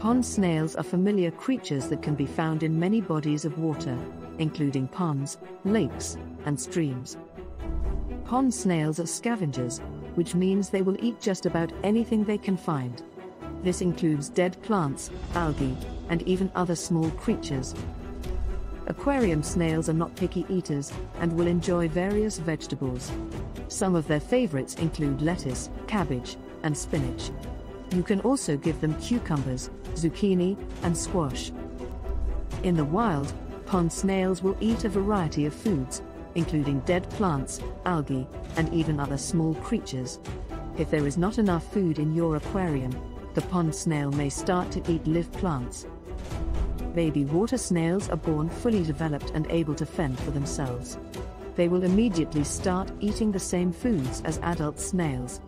Pond snails are familiar creatures that can be found in many bodies of water, including ponds, lakes, and streams. Pond snails are scavengers, which means they will eat just about anything they can find. This includes dead plants, algae, and even other small creatures. Aquarium snails are not picky eaters and will enjoy various vegetables. Some of their favorites include lettuce, cabbage, and spinach. You can also give them cucumbers, zucchini, and squash. In the wild, pond snails will eat a variety of foods, including dead plants, algae, and even other small creatures. If there is not enough food in your aquarium, the pond snail may start to eat live plants. Baby water snails are born fully developed and able to fend for themselves. They will immediately start eating the same foods as adult snails,